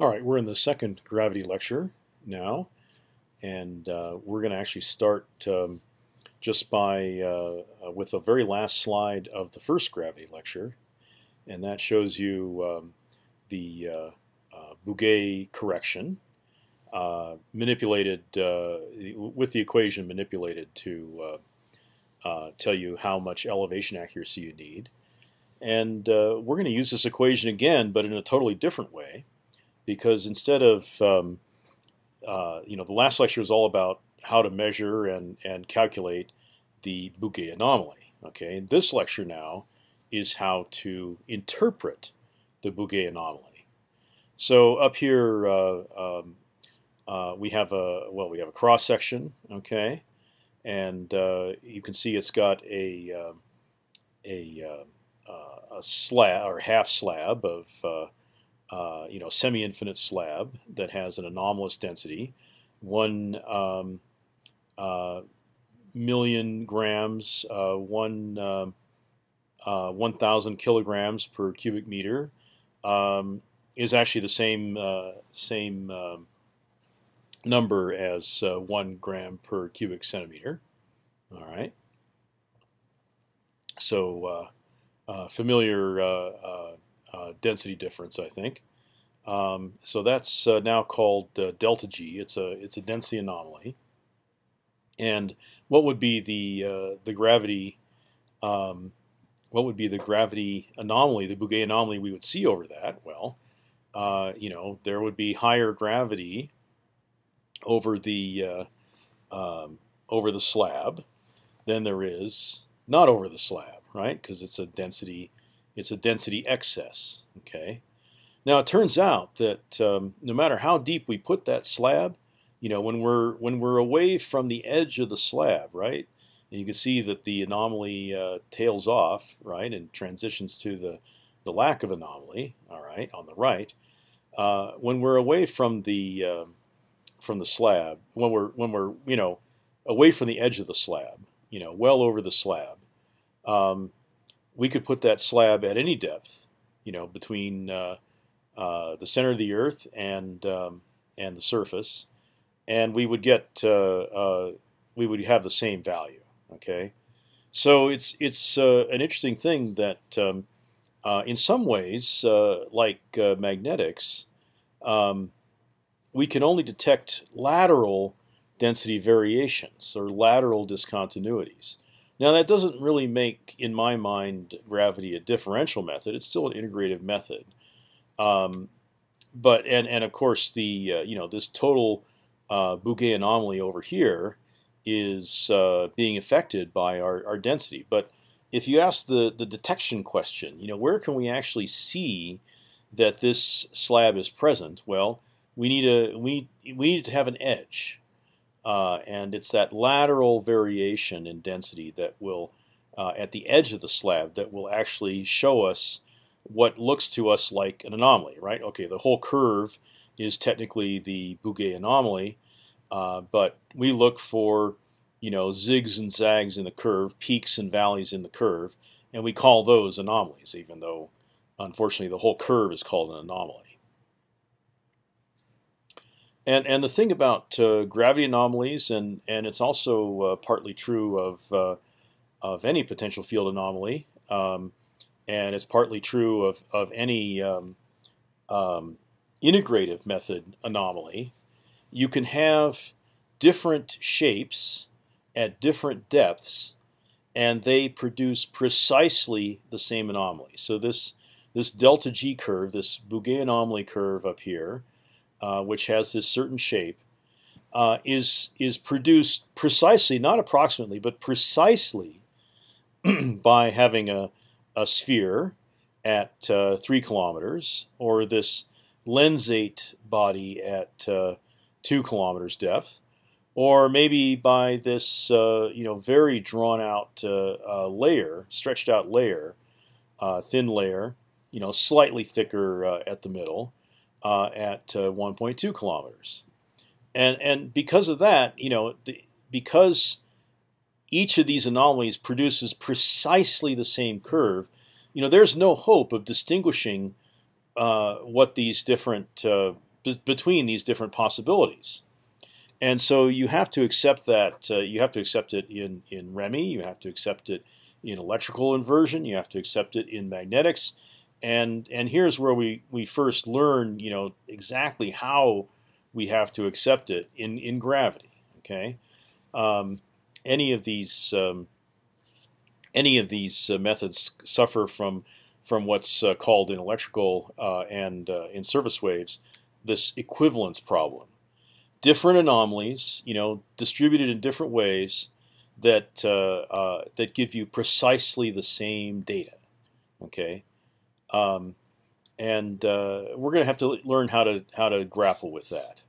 All right, we're in the second gravity lecture now, and uh, we're going to actually start um, just by uh, uh, with the very last slide of the first gravity lecture, and that shows you um, the uh, uh Bouguer correction uh, manipulated with the equation manipulated to tell you how much elevation accuracy you need. And we're going to use this equation again, but in a totally different way because instead of um, uh, you know the last lecture was all about how to measure and and calculate the Bouguer anomaly. Okay, this lecture now is how to interpret the Bouguer anomaly. So up here uh, um, uh, we have a well we have a cross section. Okay, and uh, you can see it's got a um, a, uh, a slab or half slab of uh, you know semi-infinite slab that has an anomalous density, one um, uh, million grams, uh, one um, uh, one thousand kilograms per cubic meter, um, is actually the same uh, same um, number as one gram per cubic centimeter. All right. So familiar uh, density difference, I think. Um, so that's uh, now called uh, delta G. It's a it's a density anomaly. And what would be the uh, the gravity? Um, what would be the gravity anomaly, the Bouguer anomaly we would see over that? Well, uh, you know, there would be higher gravity over the um, over the slab than there is not over the slab, right? Because it's a density it's a density excess. Okay. Now it turns out that um, no matter how deep we put that slab, you know, when we're when we're away from the edge of the slab, right? You can see that the anomaly uh, tails off, right, and transitions to the the lack of anomaly. All right, on the right. Uh, when we're away from the uh, from the slab, when we're when we're you know away from the edge of the slab, you know, well over the slab, um, we could put that slab at any depth, you know, between uh, the center of the Earth and um, and the surface, and we would get uh, uh we would have the same value. Okay, so it's it's an interesting thing that um, in some ways, like magnetics, um, we can only detect lateral density variations or lateral discontinuities. Now that doesn't really make, in my mind, gravity a differential method. It's still an integrative method. Um, but and and of course the uh, you know this total uh, Bouguer anomaly over here is uh, being affected by our, our density. But if you ask the the detection question, you know where can we actually see that this slab is present? Well, we need a we we need to have an edge. Uh, and it's that lateral variation in density that will, uh, at the edge of the slab, that will actually show us what looks to us like an anomaly, right? Okay, the whole curve is technically the Bouguer anomaly, uh, but we look for, you know, zigs and zags in the curve, peaks and valleys in the curve, and we call those anomalies, even though, unfortunately, the whole curve is called an anomaly. And and the thing about uh, gravity anomalies, and and it's also uh, partly true of uh, of any potential field anomaly, um, and it's partly true of of any um, um, integrative method anomaly. You can have different shapes at different depths, and they produce precisely the same anomaly. So this this delta G curve, this Bouguer anomaly curve up here uh, which has this certain shape, uh, is is produced precisely, not approximately, but precisely by having a, a sphere at uh, three kilometers, or this lensate body at uh, two kilometers depth, or maybe by this uh, you know very drawn out uh, layer, stretched out layer, thin layer, you know slightly thicker at the middle, uh, at uh, 1.2 kilometers. And, and because of that, you know, the, because each of these anomalies produces precisely the same curve, you know, there's no hope of distinguishing uh, what these different uh, between these different possibilities. And so you have to accept that. Uh, you have to accept it in, in ReMi. You have to accept it in electrical inversion. You have to accept it in magnetics. And and here's where we, we first learn, you know, exactly how we have to accept it in, in gravity. Okay, um, any of these um, any of these uh, methods suffer from from what's uh, called in electrical uh, and uh, in surface waves this equivalence problem different anomalies, you know, distributed in different ways that uh, uh, that give you precisely the same data. Okay, um, and uh, we're going to have to learn how to how to grapple with that.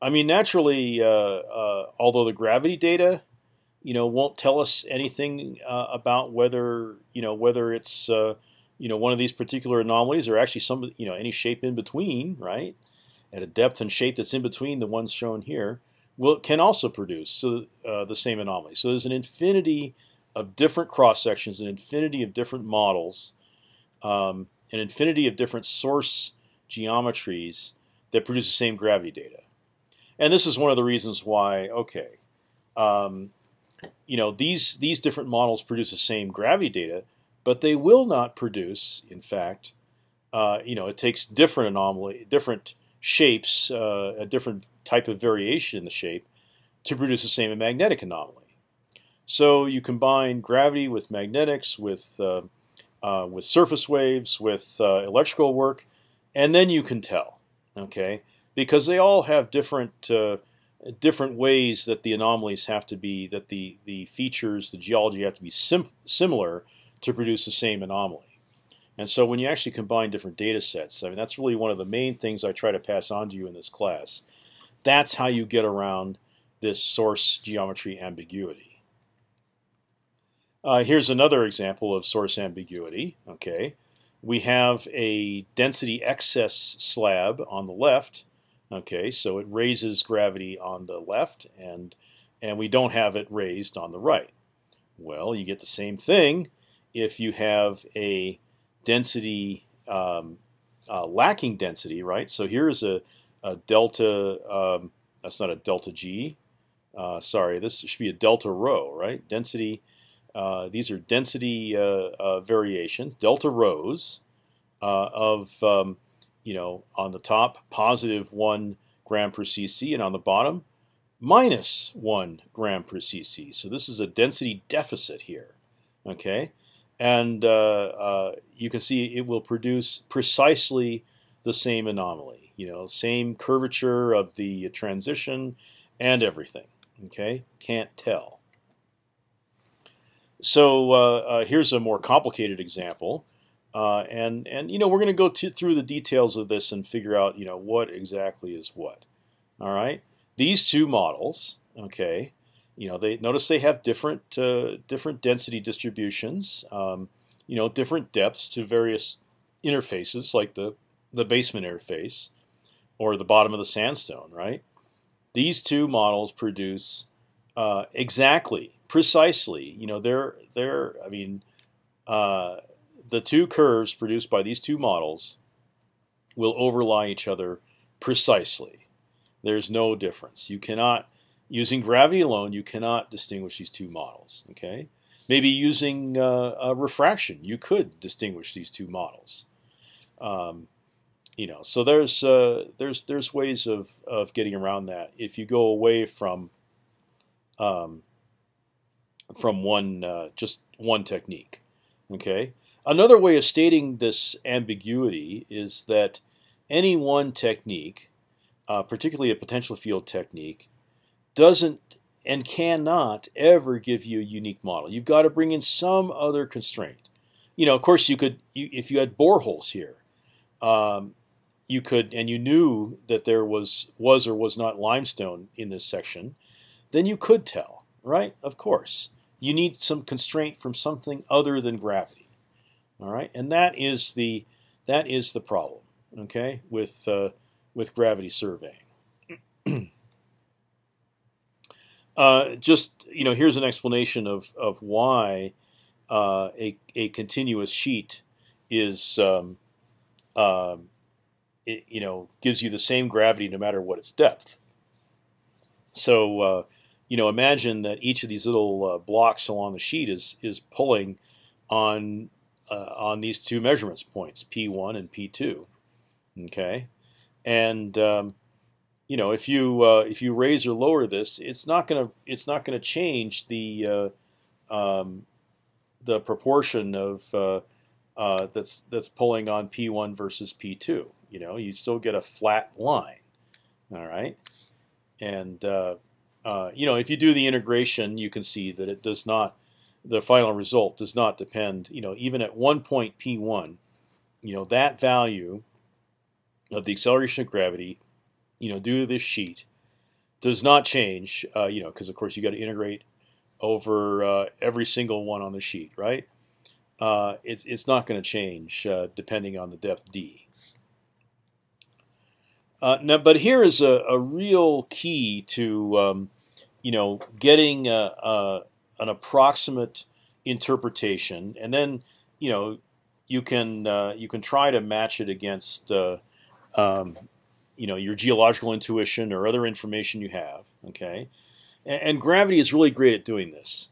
I mean, naturally, uh, uh, although the gravity data, you know, won't tell us anything uh, about whether you know whether it's you know one of these particular anomalies or actually some you know any shape in between, right? at a depth and shape that's in between the ones shown here, will can also produce so, uh, the same anomaly. So there's an infinity of different cross sections, an infinity of different models, um, an infinity of different source geometries that produce the same gravity data. And this is one of the reasons why, okay, um, you know, these these different models produce the same gravity data, but they will not produce, in fact, uh, you know, it takes different anomaly, different shapes, uh, a different type of variation in the shape, to produce the same magnetic anomaly. So you combine gravity with magnetics, with uh, uh, with surface waves, with uh, electrical work, and then you can tell, okay, because they all have different uh, different ways that the anomalies have to be, that the the features, the geology have to be sim similar to produce the same anomaly. And so when you actually combine different data sets, I mean, that's really one of the main things I try to pass on to you in this class. That's how you get around this source geometry ambiguity. Uh, here's another example of source ambiguity. Okay, we have a density excess slab on the left. Okay, so it raises gravity on the left, and and we don't have it raised on the right. Well, you get the same thing if you have a density um, uh, lacking density, right? So here is a, a delta. Um, that's not a delta G. Uh, sorry, this should be a delta rho, right? Density. Uh, these are density uh, uh, variations, delta rhos uh, of um, you know on the top positive one gram per cc, and on the bottom minus one gram per cc. So this is a density deficit here. Okay, and uh, uh, you can see it will produce precisely the same anomaly. You know, same curvature of the transition and everything. Okay, can't tell. So uh, uh here's a more complicated example, uh, and and you know we're going to go through the details of this and figure out you know what exactly is what. All right, these two models. Okay, you know, they notice they have different uh, different density distributions. Um, you know, different depths to various interfaces, like the the basement interface or the bottom of the sandstone. Right. These two models produce uh, exactly, precisely. You know, they're they're. I mean, uh, the two curves produced by these two models will overlie each other precisely. There's no difference. You cannot Using gravity alone, you cannot distinguish these two models. Okay, maybe using uh, refraction, you could distinguish these two models. Um, you know, so there's uh, there's there's ways of of getting around that if you go away from um, from one uh, just one technique. Okay, another way of stating this ambiguity is that any one technique, uh, particularly a potential field technique, doesn't and cannot ever give you a unique model. You've got to bring in some other constraint. You know, of course, you could you, if you had boreholes here, um, you could, and you knew that there was was or was not limestone in this section, then you could tell, right? Of course, you need some constraint from something other than gravity. All right, and that is the that is the problem. Okay, with uh, with gravity surveying. Uh, just you know, here's an explanation of of why uh, a a continuous sheet is um, uh, it, you know, gives you the same gravity no matter what its depth. So, uh, you know, imagine that each of these little uh, blocks along the sheet is is pulling on uh, on these two measurements points, P1 and P2. Okay, and um, you know, if you uh, if you raise or lower this, it's not gonna it's not gonna change the uh, um, the proportion of uh, uh, that's that's pulling on P1 versus P2. You know, you still get a flat line. All right, and uh, you know if you do the integration, you can see that it does not. The final result does not depend. You know, even at one point P1, you know that value of the acceleration of gravity, you know, due to this sheet, does not change. Uh, you know, because of course you got to integrate over uh, every single one on the sheet, right? Uh, it's it's not going to change uh, depending on the depth d. Uh, now, but here is a, a real key to um, you know getting a, a, an approximate interpretation, and then you know you can uh, you can try to match it against uh, um, you know your geological intuition or other information you have. Okay, and, and gravity is really great at doing this.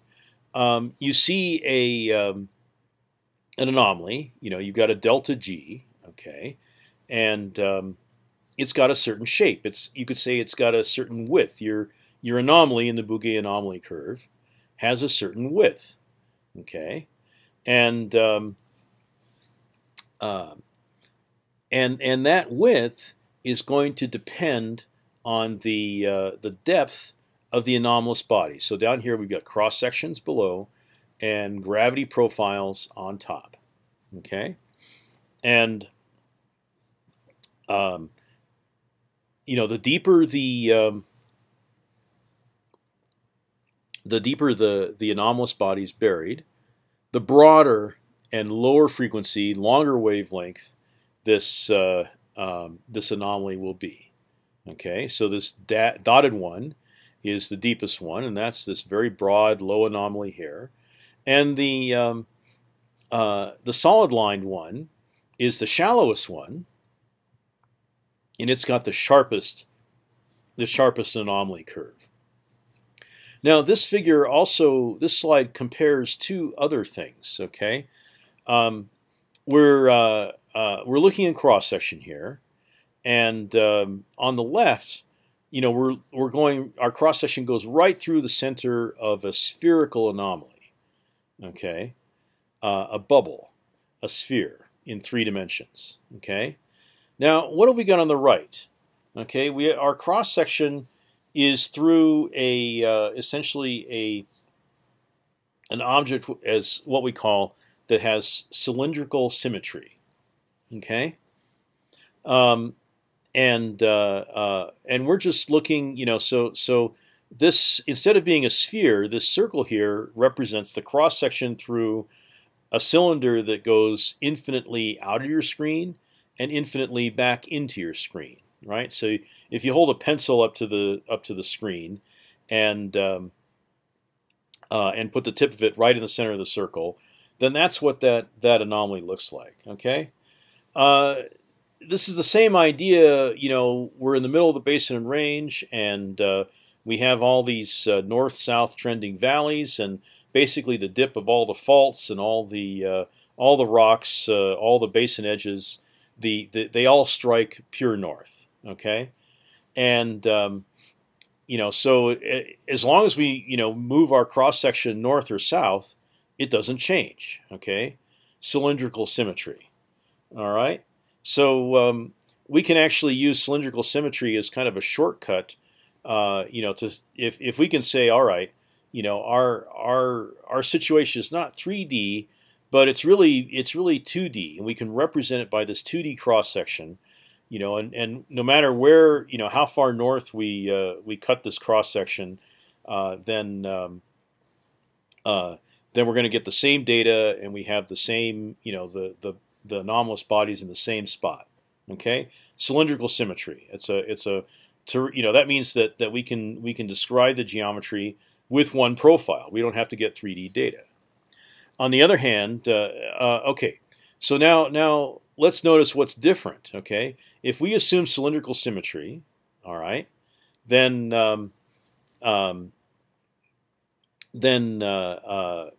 Um, you see a um, an anomaly. You know, you've got a delta g. Okay, and um, it's got a certain shape. It's you could say it's got a certain width. Your your anomaly in the Bouguer anomaly curve has a certain width. Okay, and um, uh, and and that width is going to depend on the uh, the depth of the anomalous body. So down here we've got cross sections below and gravity profiles on top. Okay, and um, you know the deeper the um, the deeper the the anomalous body is buried, the broader and lower frequency, longer wavelength this uh, um, this anomaly will be. Okay, so this dotted one is the deepest one, and that's this very broad, low anomaly here. And the um, uh, the solid lined one is the shallowest one, and it's got the sharpest the sharpest anomaly curve. Now this figure also this slide compares two other things. Okay, um, we're uh, uh, we're looking in cross section here, and um, on the left you know, we're we're going. Our cross section goes right through the center of a spherical anomaly. Okay, uh, a bubble, a sphere in three dimensions. Okay, now what have we got on the right? Okay, we our cross section is through a uh, essentially a an object as what we call that has cylindrical symmetry. Okay. Um, and uh, uh, and we're just looking, you know, so so this instead of being a sphere, this circle here represents the cross section through a cylinder that goes infinitely out of your screen and infinitely back into your screen, right? So if you hold a pencil up to the up to the screen and um, uh, and put the tip of it right in the center of the circle, then that's what that that anomaly looks like. Okay. Uh, this is the same idea. You know, we're in the middle of the basin and range, and uh, we have all these uh, north-south trending valleys, and basically the dip of all the faults and all the uh, all the rocks, uh, all the basin edges, the, the, they all strike pure north. Okay, and um, you know, so as long as we you know move our cross section north or south, it doesn't change. Okay, cylindrical symmetry. All right. So um, we can actually use cylindrical symmetry as kind of a shortcut. Uh, you know, to if if we can say, all right, you know, our our our situation is not 3D, but it's really it's really 2D, and we can represent it by this 2D cross section. You know, and, and no matter where you know how far north we uh, we cut this cross section, uh, then um, uh, then we're going to get the same data, and we have the same you know the the the anomalous bodies in the same spot. Okay, cylindrical symmetry. It's a it's a to, you know that means that that we can we can describe the geometry with one profile. We don't have to get 3D data. On the other hand, uh, uh, okay, So now, now let's notice what's different. Okay, if we assume cylindrical symmetry, all right, then um, um, then uh, uh,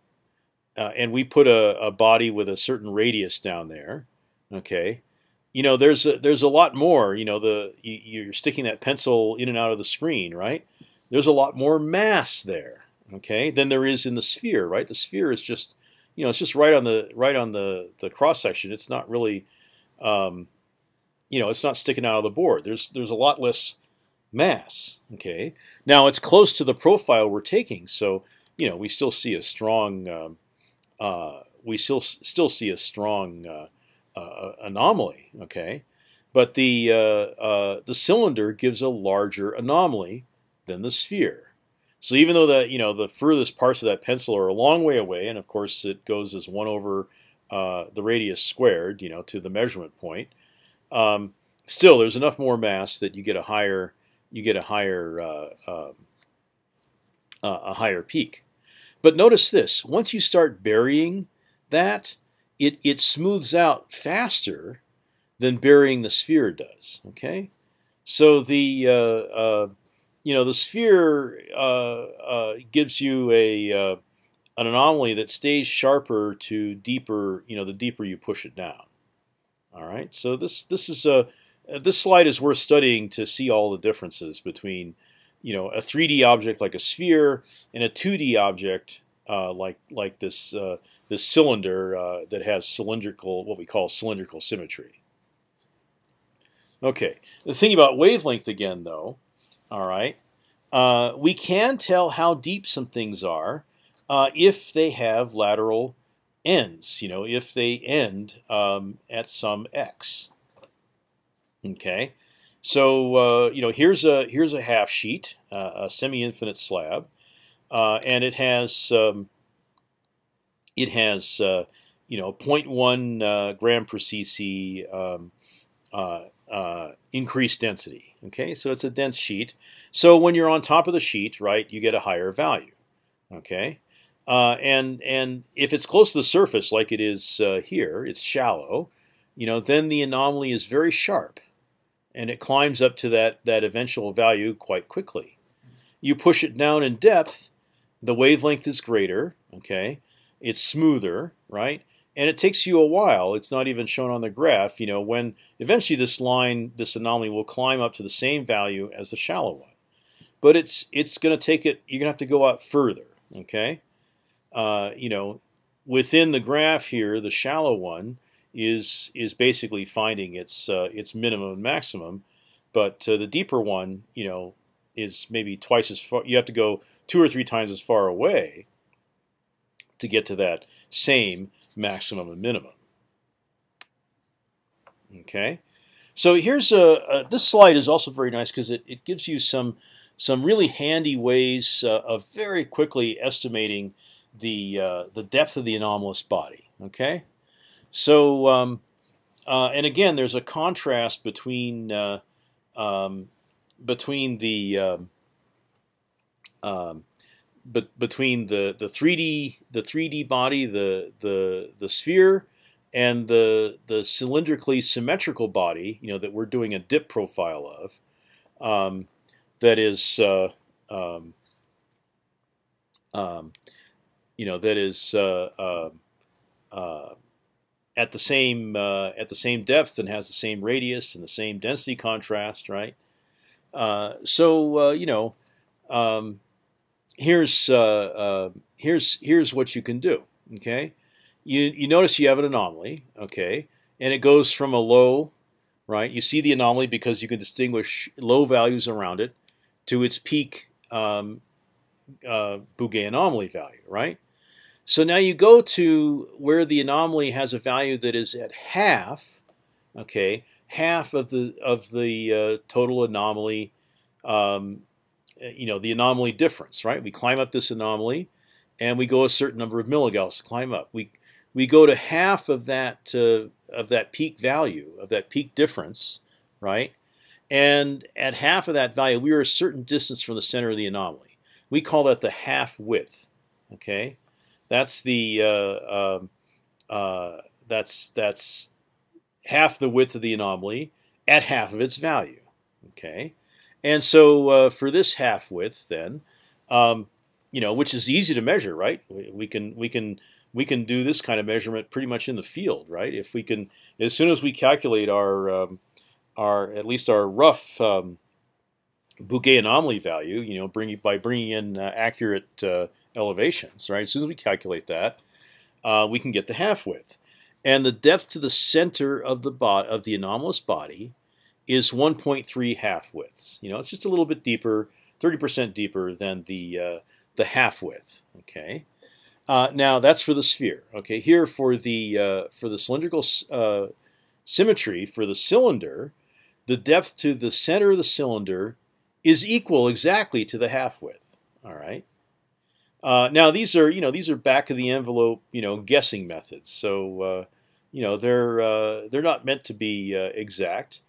uh, and we put a, a, body with a certain radius down there. Okay, you know there's a, there's a lot more. You know the you, you're sticking that pencil in and out of the screen, right? There's a lot more mass there. Okay, than there is in the sphere, right? The sphere is just you know it's just right on the right on the the cross section. It's not really um, you know it's not sticking out of the board. There's there's a lot less mass. Okay, now it's close to the profile we're taking, so you know we still see a strong um, uh, we still still see a strong uh, uh, anomaly. Okay, but the uh, uh, the cylinder gives a larger anomaly than the sphere. So even though the you know the furthest parts of that pencil are a long way away, and of course it goes as one over uh, the radius squared, you know, to the measurement point. Um, still, there's enough more mass that you get a higher you get a higher uh, uh, a higher peak. But notice this: once you start burying that, it it smooths out faster than burying the sphere does. Okay, so the uh, uh, you know the sphere uh, uh, gives you a an anomaly that stays sharper to deeper. You know, the deeper you push it down. All right, so this this is a this slide is worth studying to see all the differences between you know a 3D object like a sphere and a 2D object uh, like like this uh, this cylinder uh, that has cylindrical what we call cylindrical symmetry. Okay, the thing about wavelength again though, all right, uh, we can tell how deep some things are uh, if they have lateral ends. You know, if they end um, at some x. Okay, so uh, you know here's a here's a half sheet, uh, a semi-infinite slab, uh, and it has um, it has uh, you know 0.1 uh, gram per cc um, uh, increased density. Okay, so it's a dense sheet. So when you're on top of the sheet, right, you get a higher value. Okay, Uh, and and if it's close to the surface like it is uh, here, it's shallow. You know, then the anomaly is very sharp and it climbs up to that, that eventual value quite quickly. You push it down in depth, the wavelength is greater, okay? It's smoother, right? And it takes you a while. It's not even shown on the graph. You know, when eventually this line, this anomaly will climb up to the same value as the shallow one. But it's it's going to take it. You're going to have to go out further. Okay, uh, you know, within the graph here, the shallow one is is basically finding its uh, its minimum and maximum, but uh, the deeper one, you know, is maybe twice as far. You have to go two or three times as far away to get to that same maximum and minimum. Okay, so here's a, a this slide is also very nice because it, it gives you some some really handy ways uh, of very quickly estimating the uh, the depth of the anomalous body. Okay. So, um, uh, and again, there's a contrast between uh, um, between the um, um but between the the 3D the 3D body, the the the sphere, and the the cylindrically symmetrical body, you know, that we're doing a dip profile of, um, that is, uh, um, um, you know, that is uh, uh, uh at the same uh, at the same depth and has the same radius and the same density contrast, right? So you know, um, here's here's here's what you can do. Okay, you you notice you have an anomaly. Okay, and it goes from a low, right? You see the anomaly because you can distinguish low values around it to its peak um, uh, Bouguer anomaly value, right? So now you go to where the anomaly has a value that is at half, okay, half of the of the uh, total anomaly, um, you know, the anomaly difference, right? We climb up this anomaly, and we go a certain number of milligals to climb up. We we go to half of that uh, of that peak value of that peak difference, right? And at half of that value, we are a certain distance from the center of the anomaly. We call that the half width, okay? That's the uh, um, uh, that's that's half the width of the anomaly at half of its value. Okay, and so uh, for this half width, then, um, you know, which is easy to measure, right? We, we, can we can we can do this kind of measurement pretty much in the field, right? If we can, as soon as we calculate our um, our at least our rough um, Bouguer anomaly value, you know, bring, by bringing in uh, accurate uh, elevations, right? As soon as we calculate that, uh, we can get the half width. And the depth to the center of the bot of the anomalous body is 1.3 half widths. You know, it's just a little bit deeper, 30% deeper than the uh, the half width. Okay. Uh, now that's for the sphere. Okay. Here for the uh, for the cylindrical uh, symmetry for the cylinder, the depth to the center of the cylinder is equal exactly to the half width. All right. Uh, now these are you know these are back of the envelope you know guessing methods. So uh, you know they're uh, they're not meant to be uh, exact,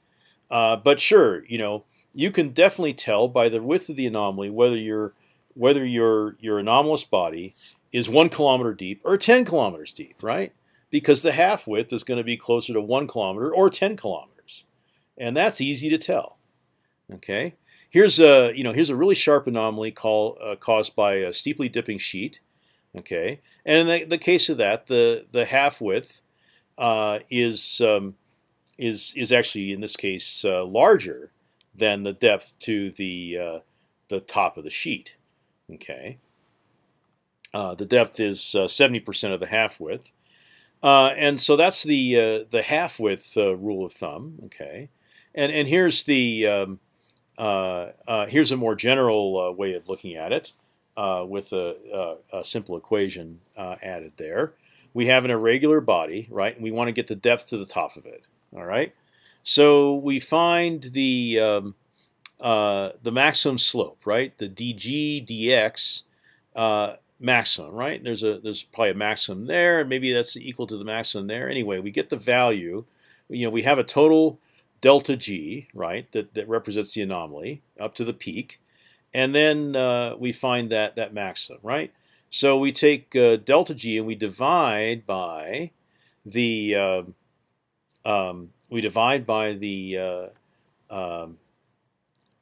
uh, but sure you know you can definitely tell by the width of the anomaly whether your whether your your anomalous body is one kilometer deep or ten kilometers deep, right? Because the half width is going to be closer to one kilometer or ten kilometers, and that's easy to tell. Okay. Here's a you know here's a really sharp anomaly called uh, caused by a steeply dipping sheet. Okay, and in the, the case of that, the the half width uh, is um, is is actually in this case uh, larger than the depth to the uh, the top of the sheet. Okay, uh, the depth is uh, seventy percent of the half width, and so that's the the half width rule of thumb. Okay, and and here's the um, uh, uh, here's a more general uh, way of looking at it with a, a, a, simple equation added there. We have an irregular body, right? And we want to get the depth to the top of it, all right? So we find the um, uh, the maximum slope, right? The dg dx uh, maximum, right? There's a there's probably a maximum there, maybe that's equal to the maximum there. Anyway, we get the value. You know, we have a total delta G, right, that, that represents the anomaly up to the peak. And then uh, we find that, that maximum, right? So we take uh, delta G and we divide by the uh, um, we divide by the uh, um,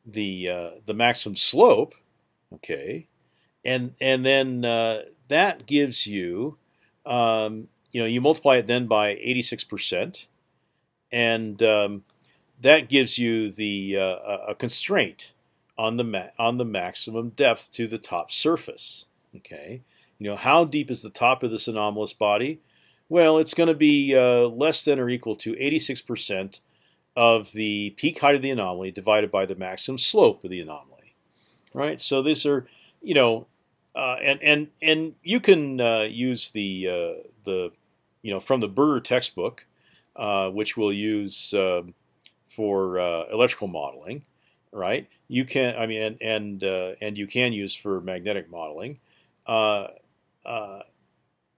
the uh, the maximum slope, okay, and and then uh, that gives you um, you know you multiply it then by 86 percent, and um, that gives you the uh, a constraint on the on the maximum depth to the top surface. Okay, you know how deep is the top of this anomalous body? Well, it's going to be uh, less than or equal to 86% of the peak height of the anomaly divided by the maximum slope of the anomaly. Right. So these are, you know, uh, and and and you can uh, use the uh, the you know from the Burr textbook, uh, which we'll use. Um, for uh, electrical modeling, right? You can, I mean, and and, uh, and you can use for magnetic modeling. Uh, uh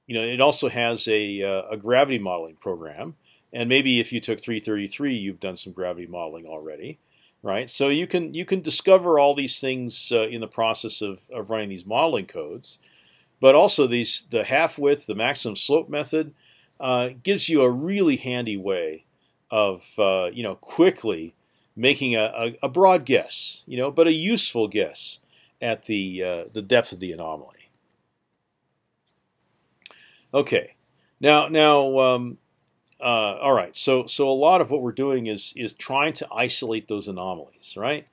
you know, it also has a, uh, a gravity modeling program, and maybe if you took 333, you've done some gravity modeling already, right? So you can you can discover all these things uh, in the process of, of running these modeling codes, but also these the half width, the maximum slope method gives you a really handy way of uh, you know quickly making a, a, a, broad guess, you know, but a useful guess at the uh, the depth of the anomaly. Okay, now now um, uh, all right. So so a lot of what we're doing is is trying to isolate those anomalies, right?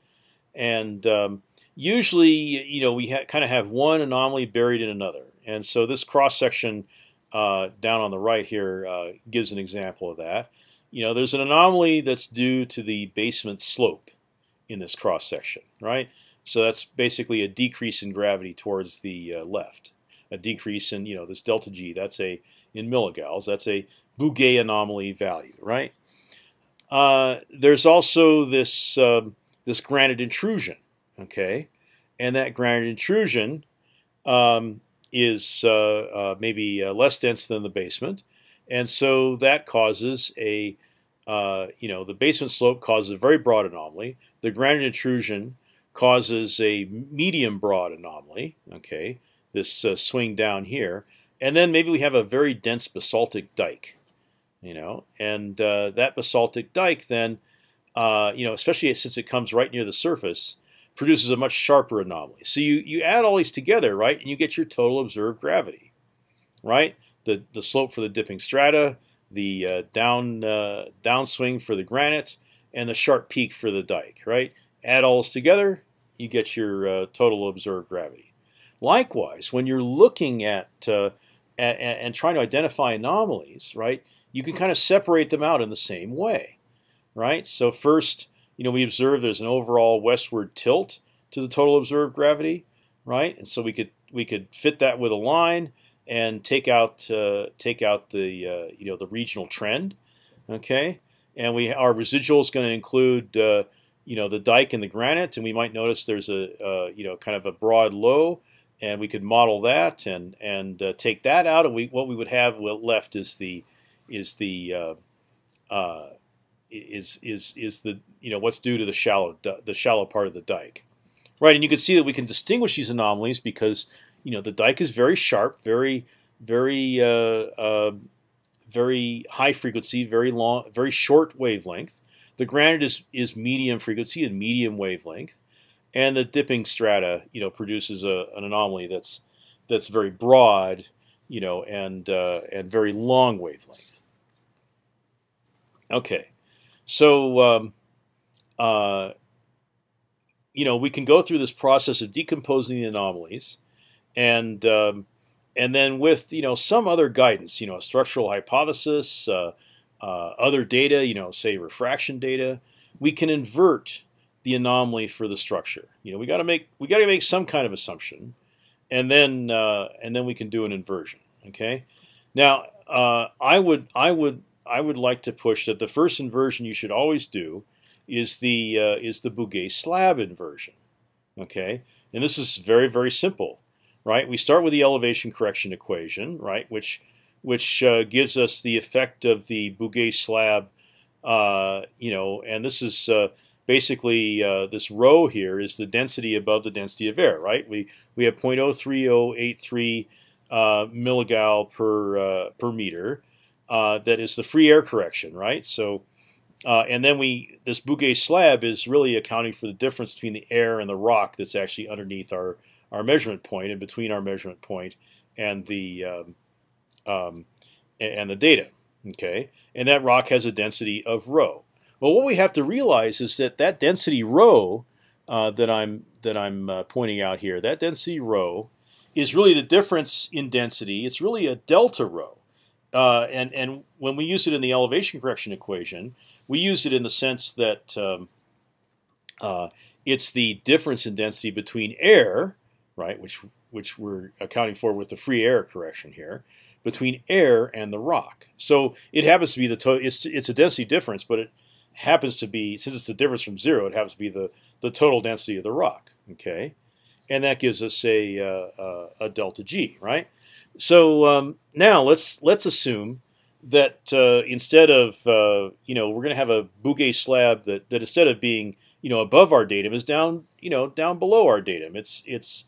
And um, usually, you know, we kind of have one anomaly buried in another, and so this cross section uh, down on the right here uh, gives an example of that you know, there's an anomaly that's due to the basement slope in this cross section, right? So that's basically a decrease in gravity towards the uh, left. A decrease in, you know, this delta G, that's a, in milligals, that's a Bouguer anomaly value, right? Uh, there's also this, uh, this granite intrusion, okay? And that granite intrusion um, is uh, uh, maybe uh, less dense than the basement, and so that causes a, uh, you know, the basement slope causes a very broad anomaly. The granite intrusion causes a medium broad anomaly, okay, this uh, swing down here. And then maybe we have a very dense basaltic dike, you know, and uh, that basaltic dike then, uh, you know, especially since it comes right near the surface, produces a much sharper anomaly. So you you add all these together, right, and you get your total observed gravity, right? The the slope for the dipping strata, the uh, down uh, downswing for the granite, and the sharp peak for the dike, right? Add all together, you get your uh, total observed gravity. Likewise, when you're looking at, uh, at, and trying to identify anomalies, right, you can kind of separate them out in the same way, right? So first, you know, we observe there's an overall westward tilt to the total observed gravity, right? And so we could we could fit that with a line and take out uh, take out the uh, you know the regional trend, okay? And we our residual is going to include uh, you know the dike and the granite, and we might notice there's a you know kind of a broad low, and we could model that and and uh, take that out, and we what we would have left is the is the uh, uh, is is is the you know what's due to the shallow the shallow part of the dike, right? And you can see that we can distinguish these anomalies because you know the dike is very sharp, very very uh, uh very high frequency, very long, very short wavelength. The granite is is medium frequency and medium wavelength, and the dipping strata you know produces a, an anomaly that's that's very broad, you know, and uh, and very long wavelength. Okay, so um, uh, you know we can go through this process of decomposing the anomalies, and um, and then with you know some other guidance, you know, a structural hypothesis, uh, uh, other data, you know, say refraction data, we can invert the anomaly for the structure. You know, we got to make we got to make some kind of assumption, and then uh, and then we can do an inversion. Okay, now uh, I would I would I would like to push that the first inversion you should always do is the uh, is the Bouguer slab inversion. Okay, and this is very very simple, right? We start with the elevation correction equation, right, which which uh, gives us the effect of the Bouguer slab, uh, you know, and this is uh, basically uh, this rho here is the density above the density of air, right? We we have 0.03083 uh, milligal per per meter uh, that is the free air correction, right? So, uh, and then we this Bouguer slab is really accounting for the difference between the air and the rock that's actually underneath our our measurement point and between our measurement point and the um, um, and the data. Okay, and that rock has a density of rho. Well, what we have to realize is that that density rho uh, that I'm that I'm uh, pointing out here, that density rho, is really the difference in density. It's really a delta rho. Uh, and and when we use it in the elevation correction equation, we use it in the sense that um, uh, it's the difference in density between air, right, which which we're accounting for with the free air correction here, between air and the rock. So it happens to be the total. It's it's a density difference, but it happens to be since it's the difference from zero, it happens to be the the total density of the rock. Okay, and that gives us a uh, a delta G, right? So um, now let's let's assume that uh, instead of uh, you know we're going to have a Bouguer slab that, that instead of being you know above our datum is down you know down below our datum. It's it's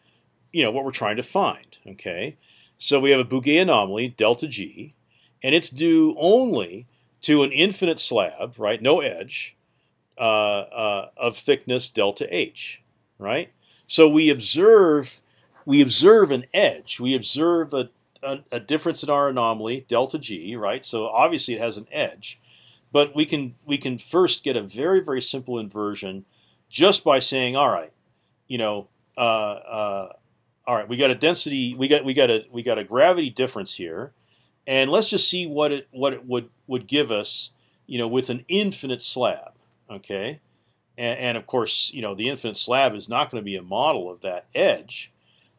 you know what we're trying to find. Okay, so we have a Bouguer anomaly delta G, and it's due only to an infinite slab, right? No edge uh, uh of thickness delta H, right? So we observe we observe an edge. We observe a, a, a, difference in our anomaly, delta G, right? So obviously it has an edge. But we can we can first get a very very simple inversion just by saying, all right, you know, uh, uh, all right, we got a density, we got we got a we got a gravity difference here, and let's just see what it what it would would give us, you know, with an infinite slab, okay, and, and of course, you know, the infinite slab is not going to be a model of that edge,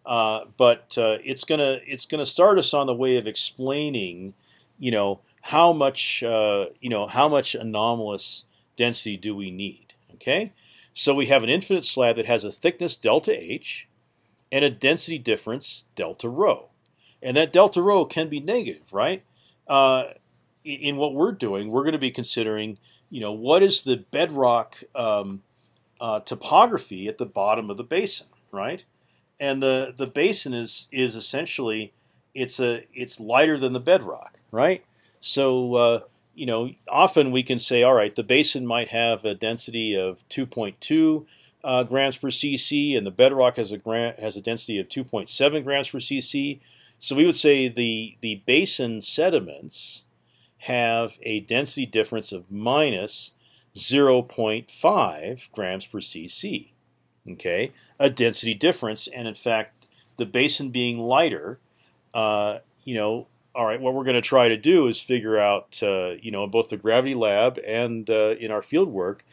uh, but uh, it's gonna it's gonna start us on the way of explaining, you know, how much uh, you know how much anomalous density do we need? Okay, so we have an infinite slab that has a thickness delta h, and a density difference delta rho, and that delta rho can be negative, right? Uh, in what we're doing, we're going to be considering, you know, what is the bedrock um, uh, topography at the bottom of the basin, right? and the the basin is is essentially it's a it's lighter than the bedrock, right? So uh, you know, often we can say, all right, the basin might have a density of 2.2 uh, grams per cc, and the bedrock has a has a density of 2.7 grams per cc. So we would say the the basin sediments have a density difference of minus 0.5 grams per cc. Okay, a density difference, and in fact, the basin being lighter, uh, you know, all right, what we're going to try to do is figure out, uh, you know, in both the gravity lab and uh, in our field work,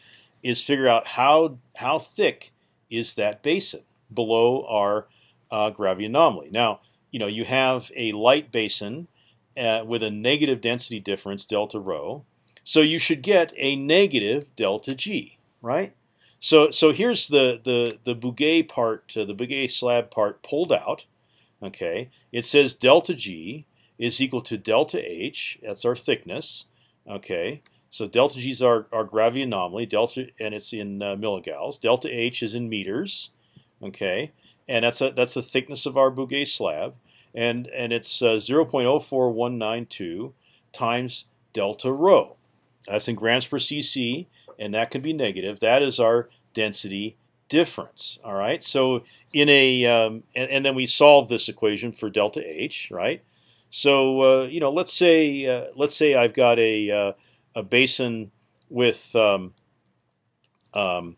is figure out how how thick is that basin below our uh, gravity anomaly. Now, you know, you have a light basin uh, with a negative density difference delta rho, so you should get a negative delta g, right? So so here's the the the Bouguer part, uh, the Bouguer slab part pulled out. Okay, it says delta g is equal to delta h. That's our thickness. Okay, so delta g is our, our gravity anomaly. Delta and it's in uh. Delta h is in meters. Okay, and that's a, that's the thickness of our Bouguer slab, and and it's uh, 0.04192 times delta rho. That's in grams per cc, and that can be negative. That is our density difference. All right. So in a um, and, and, then we solve this equation for delta h. Right. So uh, you know, let's say uh, let's say I've got a uh, a basin with um, um,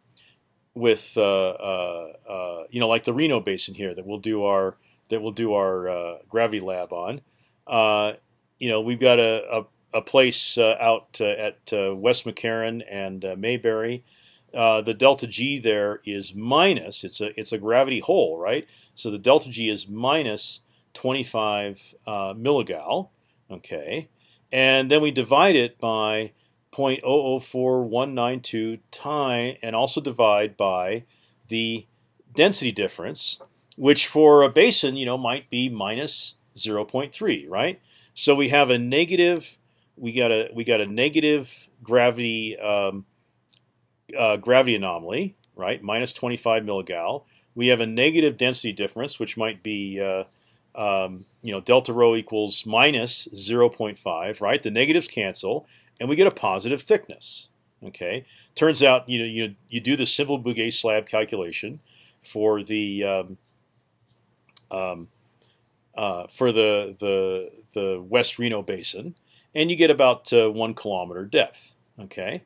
with uh, uh, uh, you know like the Reno Basin here that we'll do our that we'll do our gravity lab on. you know, we've got a, a a place uh, out uh, at uh, West McCarran and Mayberry. the delta G there is minus. It's a it's a gravity hole, right? So the delta G is minus 25 milligal. Okay, and then we divide it by 0.004192 time, and also divide by the density difference, which for a basin, you know, might be minus 0.3, right? So we have a negative we got a we got a negative gravity um, uh, gravity anomaly, right? Minus 25 milligal. We have a negative density difference, which might be uh, um, you know delta rho equals minus 0.5, right? The negatives cancel, and we get a positive thickness. Okay. Turns out you know you you do the simple Bouguer slab calculation for the um, um, uh, for the the the West Reno Basin, and you get about uh, one kilometer depth. Okay,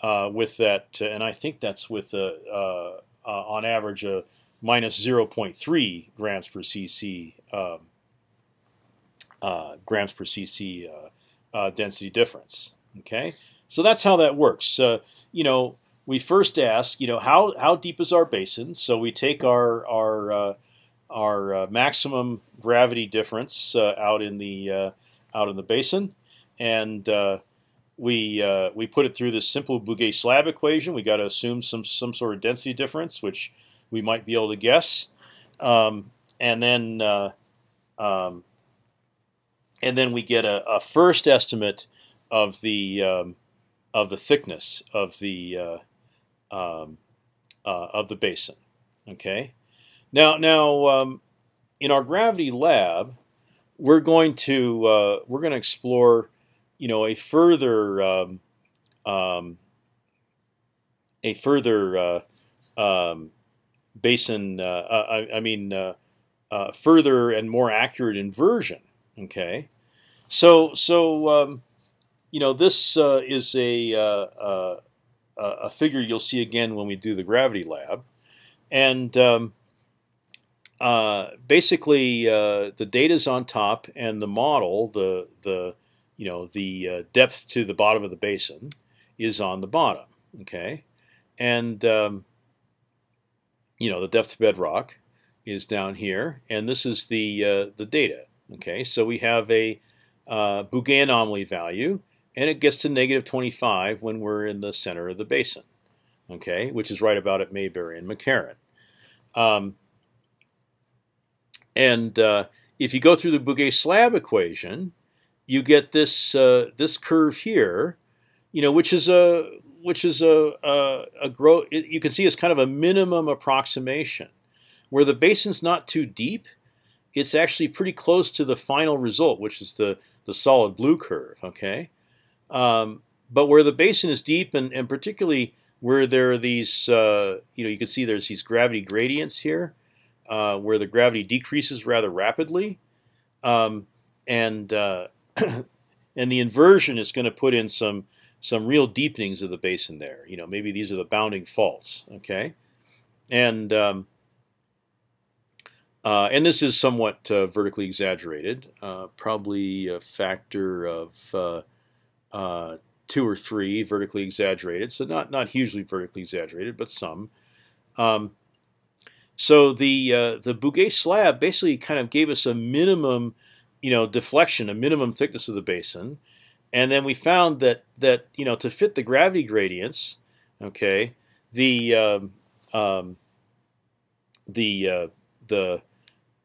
uh, with that, and I think that's with a, uh, uh, on average a minus 0.3 grams per cc um, grams per cc density difference. Okay, so that's how that works. you know, we first ask, you know, how how deep is our basin? So we take our our our maximum gravity difference out in the out in the basin and uh, we uh, we put it through this simple Bouguer slab equation. We got to assume some some sort of density difference, which we might be able to guess, um, and then uh, um, and then we get a, a, first estimate of the um, of the thickness of the uh, um, uh, of the basin. Okay, now now um, in our gravity lab, we're going to uh, we're going to explore you know, a further um, um, a further uh, basin. Uh, I, I, mean, uh, uh, further and more accurate inversion. Okay, so so um, you know this uh, is a uh, a figure you'll see again when we do the gravity lab, and um, basically the data is on top, and the model, the the you know, the uh, depth to the bottom of the basin is on the bottom, okay? And, um, you know, the depth to bedrock is down here, and this is the, uh, the data, okay? So we have a uh, Bouguer anomaly value, and it gets to negative 25 when we're in the center of the basin, okay, which is right about at Mayberry and McCarran. Um, and uh, if you go through the Bouguer slab equation, you get this uh, this curve here, you know, which is a which is a a, a grow. You can see it's kind of a minimum approximation, where the basin's not too deep. It's actually pretty close to the final result, which is the the solid blue curve. Okay, Um, but where the basin is deep, and, and particularly where there are these, uh, you know, you can see there's these gravity gradients here, uh, where the gravity decreases rather rapidly, um, and uh, and the inversion is going to put in some some real deepenings of the basin there. You know, maybe these are the bounding faults. Okay, and um, uh, and this is somewhat uh, vertically exaggerated, uh, probably a factor of uh, uh, two or three vertically exaggerated. So not not hugely vertically exaggerated, but some. Um, so the uh, the Bouguer slab basically kind of gave us a minimum, you know, deflection, a minimum thickness of the basin, and then we found that that you know to fit the gravity gradients, okay, the um, um, the the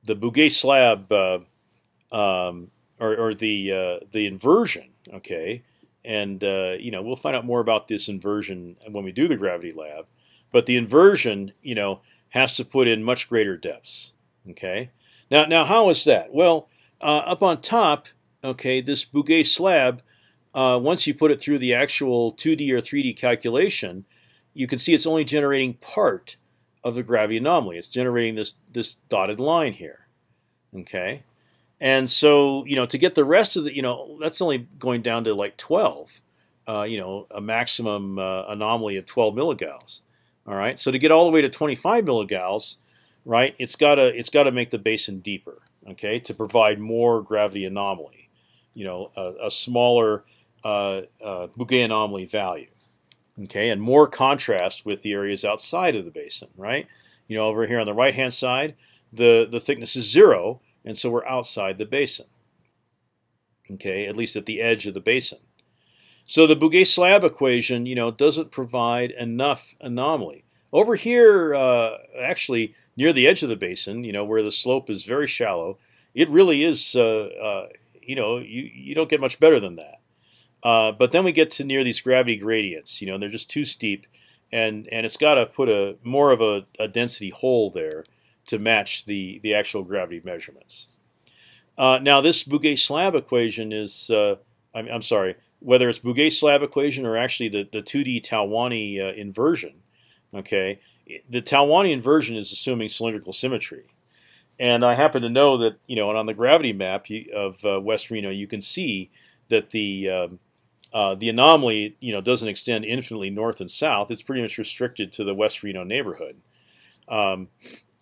the Bouguer slab uh, um, or, or, the uh, the inversion, okay, and uh, you know we'll find out more about this inversion when we do the gravity lab, but the inversion, you know, has to put in much greater depths, okay. Now now how is that? Well, uh, up on top, okay, this Bouguer slab, uh, once you put it through the actual 2D or 3D calculation, you can see it's only generating part of the gravity anomaly. It's generating this this dotted line here. Okay, and so you know to get the rest of the you know that's only going down to like 12. Uh, you know a maximum uh, anomaly of 12 milligals. All right, so to get all the way to 25 milligals, right? It's gotta it's gotta make the basin deeper. Okay, to provide more gravity anomaly. You know a, a smaller uh, uh, Bouguer anomaly value okay, and more contrast with the areas outside of the basin, right? You know, over here on the right-hand side, the, the thickness is zero, and so we're outside the basin, okay, at least at the edge of the basin. So the Bouguer slab equation, you know, doesn't provide enough anomaly. Over here, uh, actually, near the edge of the basin, you know, where the slope is very shallow, it really is, uh, uh, you know, you, you don't get much better than that. Uh, but then we get to near these gravity gradients. You know, and they're just too steep, and and it's got to put a more of a, a, density hole there to match the the actual gravity measurements. Uh, now this Bouguer slab equation is uh, I'm, I'm, sorry whether it's Bouguer slab equation or actually the the 2D Talwani uh, inversion. Okay, the Talwani inversion is assuming cylindrical symmetry. And I happen to know that you know, and on the gravity map of uh, West Reno, you can see that the um, uh, the anomaly, you know, doesn't extend infinitely north and south. It's pretty much restricted to the West Reno neighborhood. Um,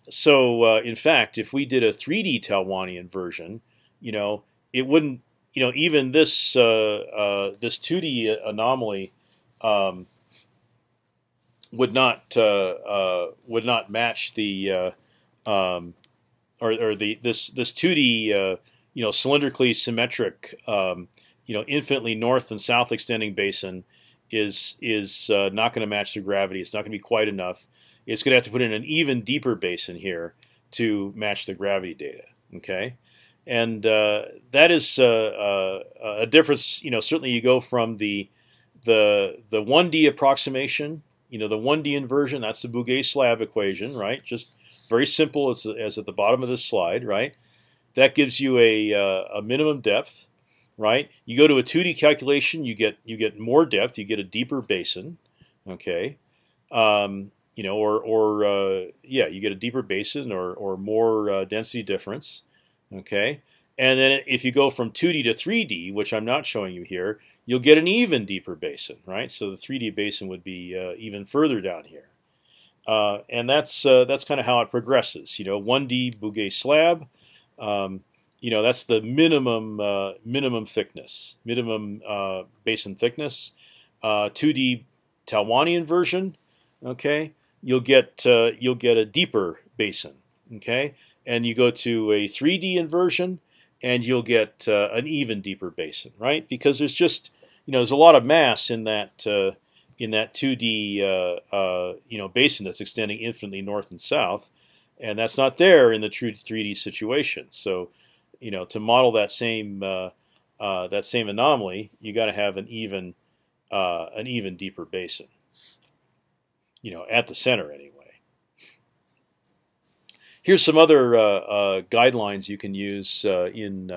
so, uh, in fact, if we did a 3D Talwani inversion, you know, it wouldn't, you know, even this uh, uh this 2D anomaly um, would not uh, would not match the um, or, or, the this this 2D you know cylindrically symmetric um, you know, infinitely north and south extending basin is is uh, not going to match the gravity. It's not going to be quite enough. It's going to have to put in an even deeper basin here to match the gravity data. Okay, and uh, that is uh, uh a difference. You know, certainly you go from the the the 1D approximation. You know, the 1D inversion. That's the Bouguer slab equation, right? Just very simple as, as at the bottom of this slide, right? That gives you a, uh, a minimum depth right? You go to a 2D calculation, you get you get more depth, you get a deeper basin, okay? Um, you know, or or uh, yeah, you get a deeper basin or or more uh, density difference, okay? And then if you go from 2D to 3D, which I'm not showing you here, you'll get an even deeper basin, right? So the 3D basin would be uh, even further down here. Uh, and that's uh, that's kind of how it progresses. You know, 1D Bouguer slab, um, you know that's the minimum uh, minimum thickness, minimum uh, basin thickness. Uh, 2D Talwani inversion, okay, you'll get uh, you'll get a deeper basin, okay, and you go to a 3D inversion, and you'll get uh, an even deeper basin, right? Because there's just you know there's a lot of mass in that uh, in that 2D you know basin that's extending infinitely north and south, and that's not there in the true 3D situation. So you know, to model that same uh, uh, that same anomaly, you got to have an even uh, an even deeper basin. You know, at the center anyway. Here's some other uh, uh, guidelines you can use uh, in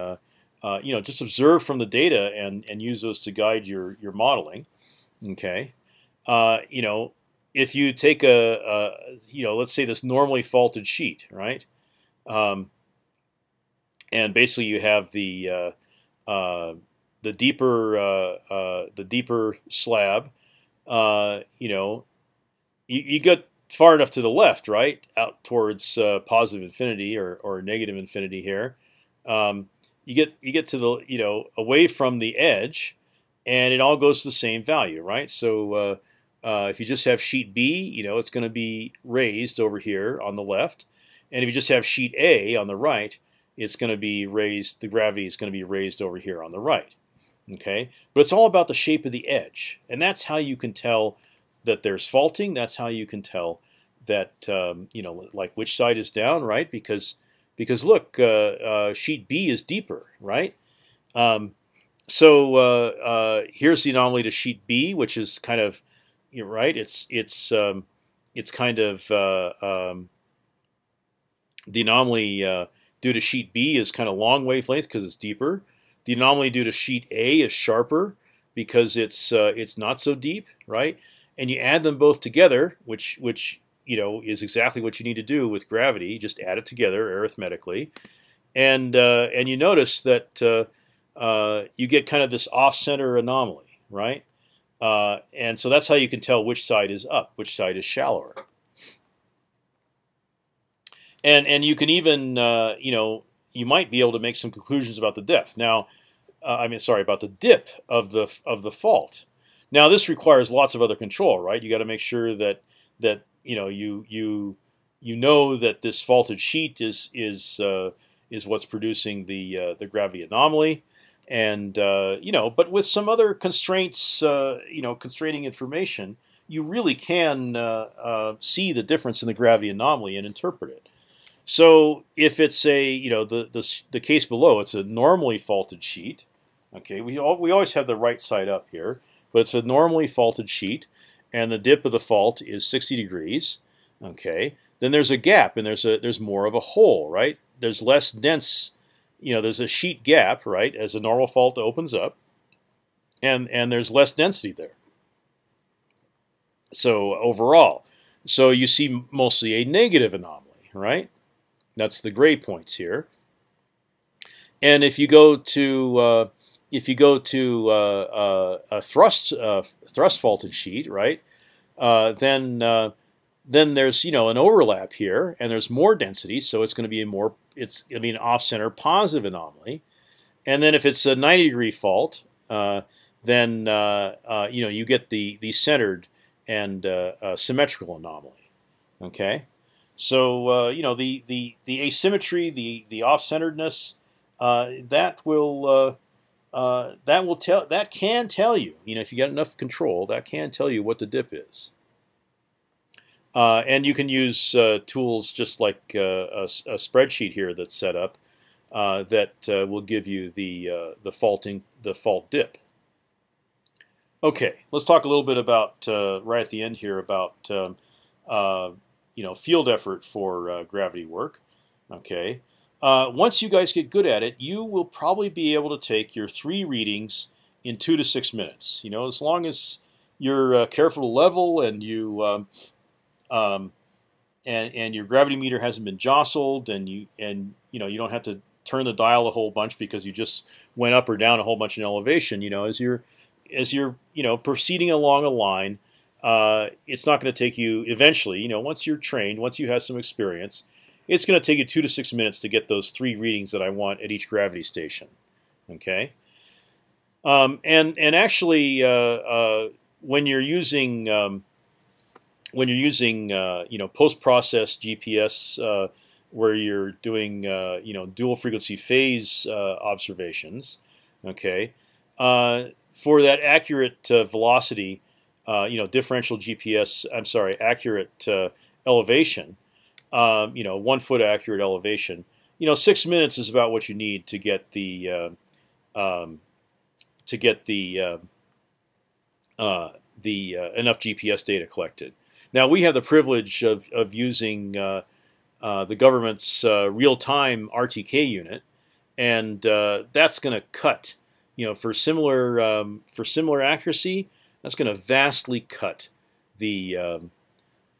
you know, just observe from the data and and use those to guide your your modeling. Okay, you know, if you take a, a, you know, let's say this normally faulted sheet, right? Um, and basically you have the uh, uh, the deeper uh, uh, the deeper slab. Uh, you know, you, you get far enough to the left, right, out towards positive infinity or, or negative infinity here. Um, you get you get to the you know away from the edge, and it all goes to the same value, right? So uh, uh, if you just have sheet B, you know it's going to be raised over here on the left, and if you just have sheet A on the right, it's going to be raised. The gravity is going to be raised over here on the right. Okay, but it's all about the shape of the edge, and that's how you can tell that there's faulting. That's how you can tell that um, you know like which side is down, right? Because because look, uh, uh, sheet B is deeper, right? Um, so uh, uh, here's the anomaly to sheet B, which is kind of you know, right. It's it's um, it's kind of uh, um, the anomaly uh, due to sheet B is kind of long wavelength because it's deeper. The anomaly due to sheet A is sharper because it's it's not so deep, right? And you add them both together, which which you know is exactly what you need to do with gravity. Just add it together arithmetically, and uh, and you notice that uh, uh, you get kind of this off-center anomaly, right? Uh, and so that's how you can tell which side is up, which side is shallower. And and you can even uh, you know you might be able to make some conclusions about the depth. Now, uh, I mean, sorry about the dip of the of the fault. Now this requires lots of other control, right? You got to make sure that that you know you you you know that this faulted sheet is is uh, is what's producing the uh, the gravity anomaly, and uh, you know, but with some other constraints, uh, you know, constraining information, you really can see the difference in the gravity anomaly and interpret it. So if it's a you know the the the case below, it's a normally faulted sheet. Okay, we all, we always have the right side up here, but it's a normally faulted sheet and the dip of the fault is 60 degrees, okay, then there's a gap and there's a there's more of a hole, right? There's less dense, you know, there's a sheet gap, right, as the normal fault opens up, and and there's less density there. So overall, so you see mostly a negative anomaly, right? That's the gray points here. And if you go to uh, if you go to uh, uh, a thrust uh, thrust faulted sheet, right, uh, then uh, then there's you know an overlap here, and there's more density, so it's going to be a more it's going to be an off center positive anomaly. And then if it's a 90 degree fault, uh, then you know you get the the centered and symmetrical anomaly. Okay, so you know the the the asymmetry, the the off centeredness, that will uh, that will tell that can tell you, you know, if you got enough control, that can tell you what the dip is. Uh, and you can use uh, tools just like uh, a, a, spreadsheet here that's set up uh, that uh, will give you the the faulting the fault dip. Okay, let's talk a little bit about right at the end here about um, you know field effort for gravity work. Okay, uh, once you guys get good at it, you will probably be able to take your three readings in two to six minutes. You know, as long as you're uh, careful to level and you um, um, and and your gravity meter hasn't been jostled, and you and you know you don't have to turn the dial a whole bunch because you just went up or down a whole bunch in elevation. You know, as you're as you're you know proceeding along a line, uh, it's not going to take you eventually. You know, once you're trained, once you have some experience, it's going to take you two to six minutes to get those three readings that I want at each gravity station. Okay, um, and and actually, uh, uh, when you're using um, when you're using uh, you know post process GPS uh, where you're doing uh, you know dual frequency phase observations, okay, for that accurate velocity, you know differential GPS. I'm sorry, accurate elevation um, you know, one foot accurate elevation. You know, six minutes is about what you need to get the uh, um, to get the uh, uh, the uh, enough GPS data collected. Now we have the privilege of of using uh, uh, the government's real-time RTK unit, and uh, that's going to cut. You know, for similar um, for similar accuracy, that's going to vastly cut the um,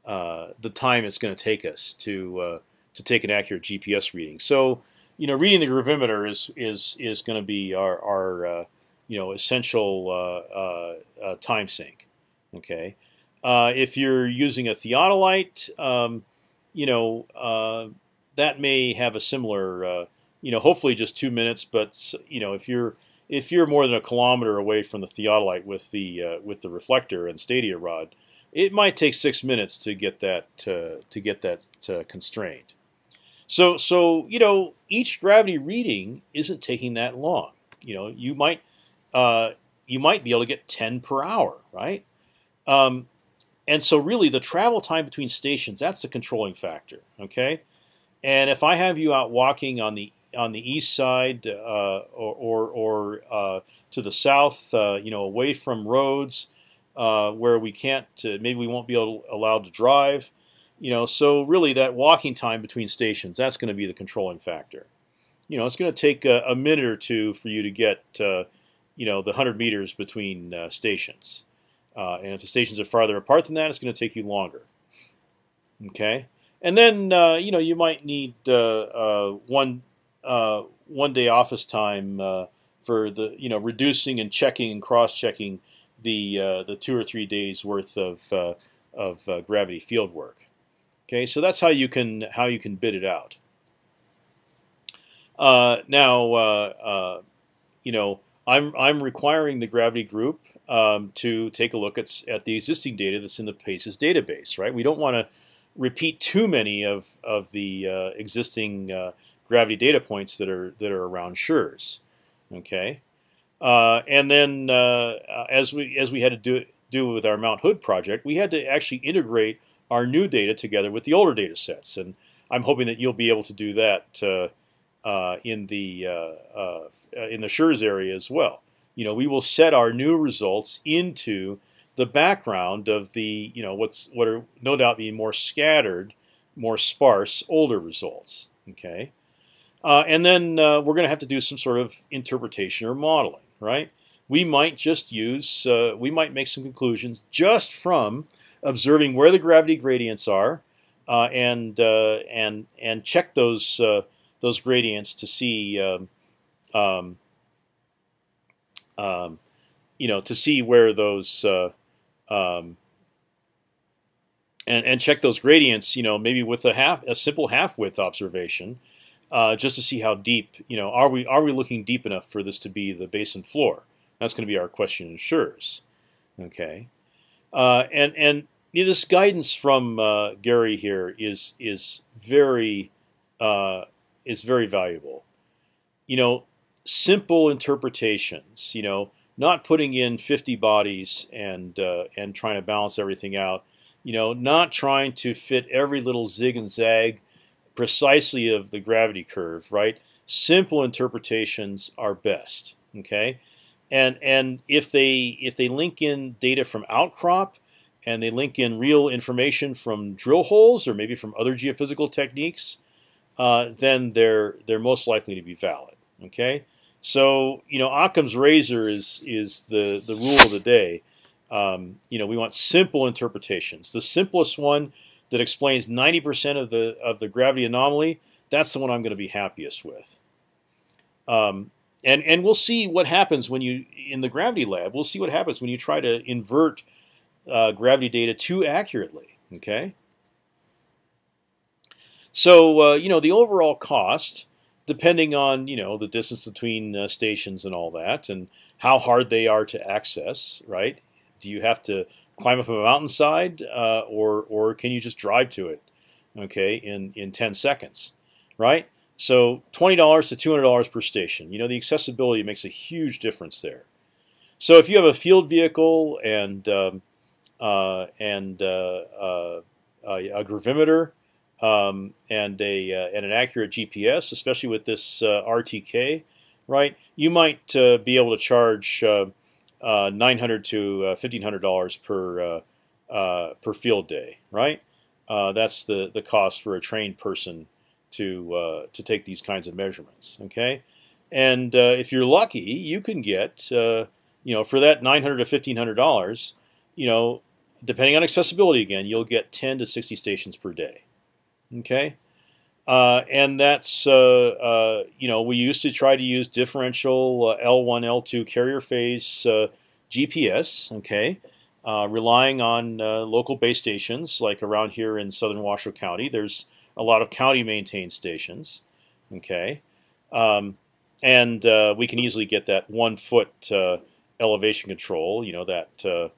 uh, the time it's going to take us to uh, to take an accurate GPS reading. So, you know, reading the gravimeter is is is going to be our our uh, you know essential uh, uh, time sink. Okay, if you're using a theodolite, um, you know that may have a similar you know, hopefully just two minutes. But you know, if you're if you're more than a kilometer away from the theodolite with the uh, with the reflector and stadia rod, it might take six minutes to get that uh, to get that uh, constrained. So so you know, each gravity reading isn't taking that long. You know, you might uh, you might be able to get 10 per hour, right? Um, and so really the travel time between stations, that's the controlling factor, okay? And if I have you out walking on the on the east side uh, or or, or uh, to the south, uh, you know, away from roads where we can't, maybe we won't be able, allowed to drive. You know, so really that walking time between stations, that's going to be the controlling factor. You know, it's going to take a, a, minute or two for you to get, you know, the 100 meters between stations. and if the stations are farther apart than that, it's going to take you longer. Okay, and then uh, you know you might need uh, uh, one uh, one day office time uh, for the you know reducing and checking and cross checking the uh, the two or three days worth of uh, of uh, gravity field work. Okay, so that's how you can how you can bid it out. Uh, now you know I'm I'm requiring the gravity group um, to take a look at at the existing data that's in the PACES database. Right, we don't want to repeat too many of of the existing gravity data points that are that are around SURES. Okay, uh, and then uh, as we as we had to do do with our Mount Hood project, we had to actually integrate our new data together with the older data sets, and I'm hoping that you'll be able to do that uh, uh in the uh, uh, in the SURES area as well. You know, we will set our new results into the background of the you know what's what are no doubt being more scattered, more sparse older results. Okay. Uh, and then uh, we're going to have to do some sort of interpretation or modeling, right? We might just use, uh, we might make some conclusions just from observing where the gravity gradients are, uh, and uh, and and check those uh, those gradients to see, um, um, um, you know, to see where those um, and and check those gradients, you know, maybe with a half a simple half width observation uh, just to see how deep, you know, are we are we looking deep enough for this to be the basin floor? That's going to be our question in SURES. Okay, uh, and and you know, this guidance from uh, Gary here is is very uh, is very valuable. You know, simple interpretations. You know, not putting in 50 bodies and uh, and trying to balance everything out. You know, not trying to fit every little zig and zag precisely of the gravity curve, right? Simple interpretations are best. Okay, and and if they if they link in data from outcrop and they link in real information from drill holes or maybe from other geophysical techniques, uh, then they're they're most likely to be valid. Okay, so you know Occam's razor is is the the rule of the day. Um, you know we want simple interpretations. The simplest one that explains 90% of the of the gravity anomaly, that's the one I'm going to be happiest with. Um, and and we'll see what happens when you in the gravity lab. We'll see what happens when you try to invert uh, gravity data too accurately. Okay. So uh, you know the overall cost, depending on you know the distance between uh, stations and all that, and how hard they are to access. Right? Do you have to climb up a mountainside, uh, or or can you just drive to it? Okay, in in 10 seconds, right? So twenty dollars to two hundred dollars per station. You know the accessibility makes a huge difference there. So if you have a field vehicle and um, uh, and uh, uh a gravimeter um, and a uh, and an accurate GPS, especially with this uh, RTK, right? You might be able to charge uh, 900 to uh, 1500 dollars per uh, uh, per field day, right? Uh, that's the the cost for a trained person to to take these kinds of measurements. Okay, And uh, if you're lucky, you can get, uh, you know, for that 900 to 1500 dollars, you know, depending on accessibility again, you'll get 10 to 60 stations per day. Okay. Uh, and that's uh, uh, you know we used to try to use differential L1 L2 carrier phase GPS. Okay, relying on local base stations like around here in southern Washoe County. There's a lot of county maintained stations. Okay, um, and uh, we can easily get that one foot uh, elevation control. You know that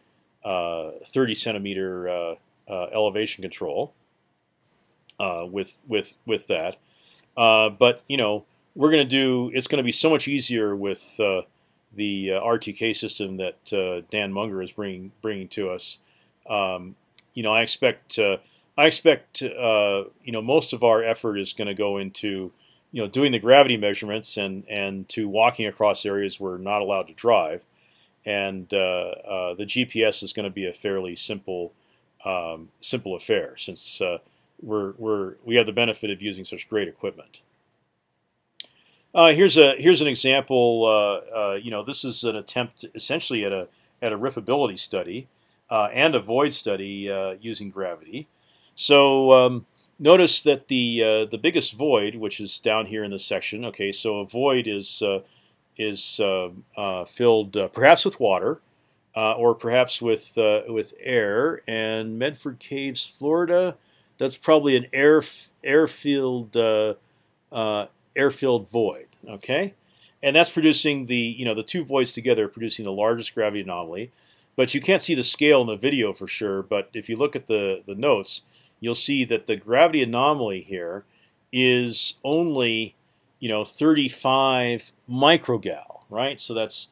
uh, 30 centimeter elevation control uh, with with with that. Uh, but you know, we're going to do. It's going to be so much easier with uh, the uh, RTK system that uh, Dan Munger is bringing bringing to us. Um, you know, I expect I expect you know most of our effort is going to go into you know doing the gravity measurements and and to walking across areas we're not allowed to drive, and the GPS is going to be a fairly simple um, simple affair since we're, we're, we have the benefit of using such great equipment. Uh, here's a here's an example. Uh, uh, you know, this is an attempt essentially at a at a rippability study uh, and a void study uh, using gravity. So um, notice that the uh, the biggest void, which is down here in this section. Okay, so a void is is filled perhaps with water, or perhaps with with air. And Medford Caves, Florida that's probably an air airfield uh, uh, airfield void. Okay, and that's producing the you know the two voids together producing the largest gravity anomaly. But you can't see the scale in the video for sure. But if you look at the the notes, you'll see that the gravity anomaly here is only you know 35 microgal, right? So that's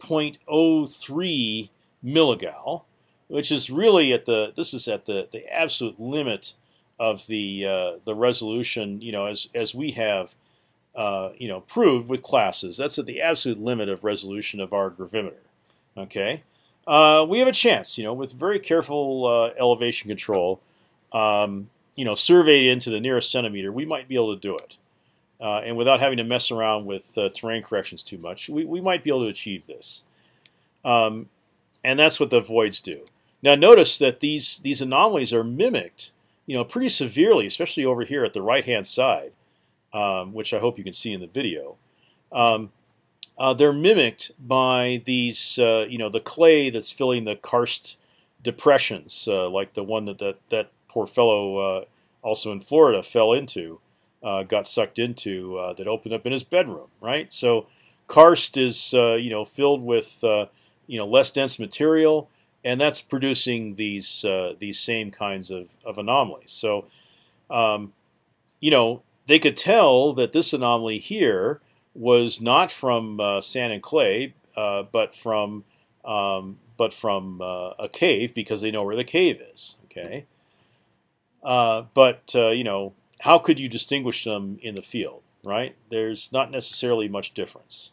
0.03 milligal, which is really at the this is at the the absolute limit of the uh, the resolution, you know, as as we have, uh, you know, proved with classes. That's at the absolute limit of resolution of our gravimeter. Okay, uh, we have a chance, you know, with very careful uh, elevation control, um, you know, surveyed into the nearest centimeter, we might be able to do it. Uh, and without having to mess around with uh, terrain corrections too much, we, we might be able to achieve this. Um, and that's what the voids do. Now notice that these, these anomalies are mimicked you know, pretty severely, especially over here at the right-hand side, um, which I hope you can see in the video. Um, uh, they're mimicked by these, uh, you know, the clay that's filling the karst depressions, uh, like the one that that, that poor fellow uh, also in Florida fell into, uh, got sucked into, uh, that opened up in his bedroom, right? So karst is, you know, filled with, you know, less dense material and that's producing these uh, these same kinds of, of anomalies. So, um, you know, they could tell that this anomaly here was not from uh, sand and clay, uh, but from um, but from uh, a cave because they know where the cave is. Okay, uh, but uh, you know, how could you distinguish them in the field? Right? There's not necessarily much difference.